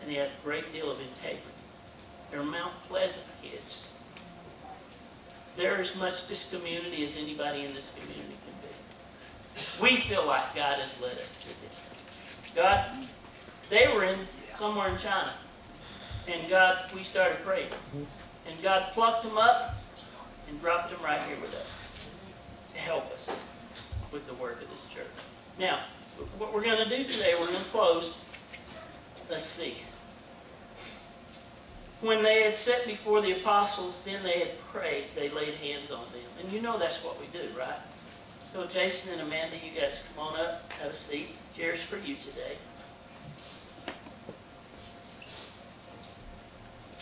and they have a great deal of integrity. They're Mount Pleasant kids. They're as much this community as anybody in this community can be. We feel like God has led us. God, they were in somewhere in China. And God, we started praying. And God plucked them up and dropped them right here with us to help us with the work of this church. Now, what we're going to do today, we're going to close. Let's see. When they had set before the apostles, then they had prayed, they laid hands on them. And you know that's what we do, right? So Jason and Amanda, you guys come on up, have a seat. Cheers for you today.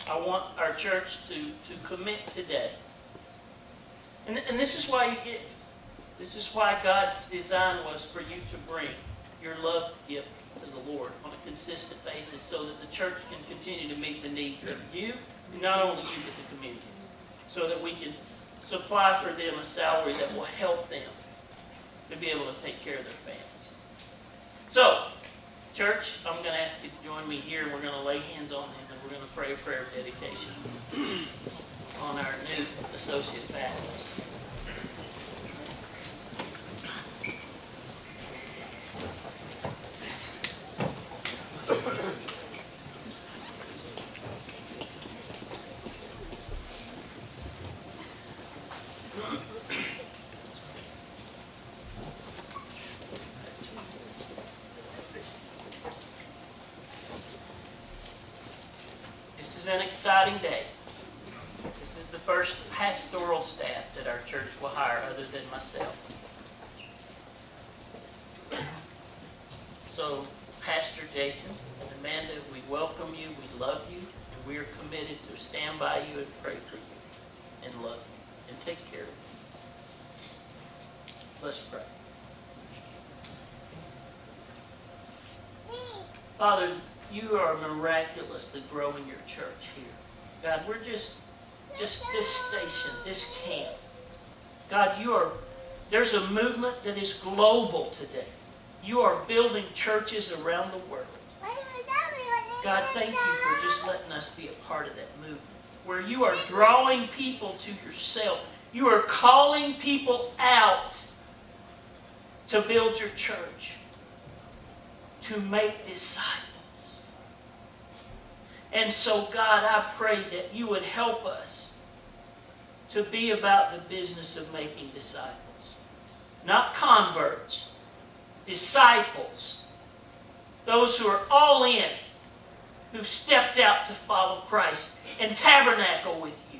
I want our church to, to commit today. And, and this is why you give. This is why God's design was for you to bring your love gift to the Lord on a consistent basis so that the church can continue to meet the needs of you, and not only you, but the community. So that we can supply for them a salary that will help them to be able to take care of their families. So, church, I'm going to ask you to join me here. We're going to lay hands on him and we're going to pray a prayer of dedication on our new associate pastor. This is an exciting day. This is the first pastoral staff that our church will hire other than myself. So, Pastor Jason and Amanda, we welcome you, we love you, and we are committed to stand by you and pray for you and love and take care of you. Let's pray. Father, you are miraculously growing your church here. God, we're just, just this station, this camp. God, you are, there's a movement that is global today. You are building churches around the world. God, thank you for just letting us be a part of that movement. Where you are drawing people to yourself. You are calling people out to build your church, to make disciples. And so, God, I pray that you would help us to be about the business of making disciples. Not converts, disciples. Those who are all in, who've stepped out to follow Christ and tabernacle with you.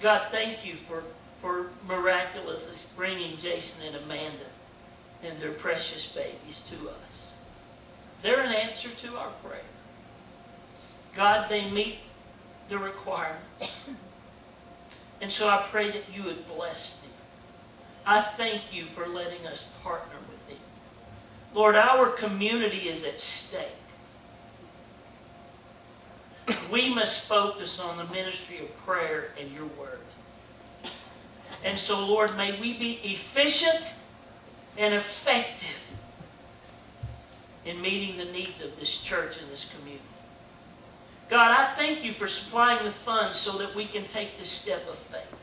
God, thank you for, for miraculously bringing Jason and Amanda and their precious babies to us. They're an answer to our prayer. God, they meet the requirements. And so I pray that you would bless them. I thank you for letting us partner with them. Lord, our community is at stake. We must focus on the ministry of prayer and your word. And so, Lord, may we be efficient and effective in meeting the needs of this church and this community. God, I thank you for supplying the funds so that we can take this step of faith.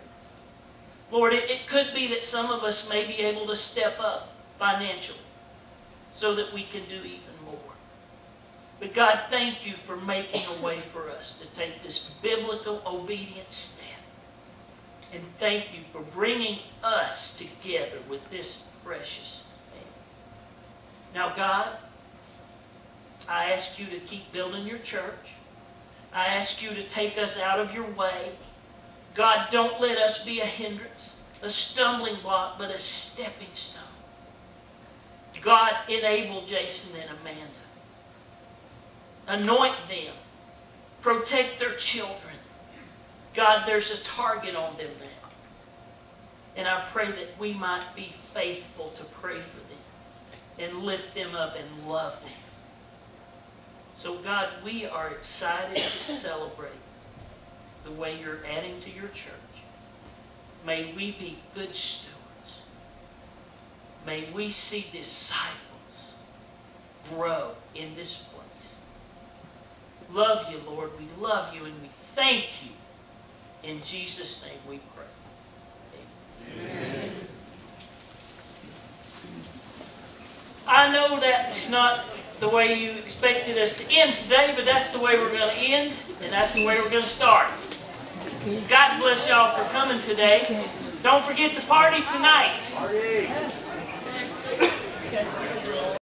Lord, it, it could be that some of us may be able to step up financially so that we can do even. But God, thank you for making a way for us to take this biblical obedience step. And thank you for bringing us together with this precious family. Now, God, I ask you to keep building your church. I ask you to take us out of your way. God, don't let us be a hindrance, a stumbling block, but a stepping stone. God, enable Jason and Amanda. Anoint them. Protect their children. God, there's a target on them now. And I pray that we might be faithful to pray for them and lift them up and love them. So, God, we are excited to celebrate the way you're adding to your church. May we be good stewards. May we see disciples grow in this. Love you, Lord. We love you and we thank you. In Jesus' name we pray. Amen. I know that's not the way you expected us to end today, but that's the way we're going to end, and that's the way we're going to start. God bless y'all for coming today. Don't forget to party tonight.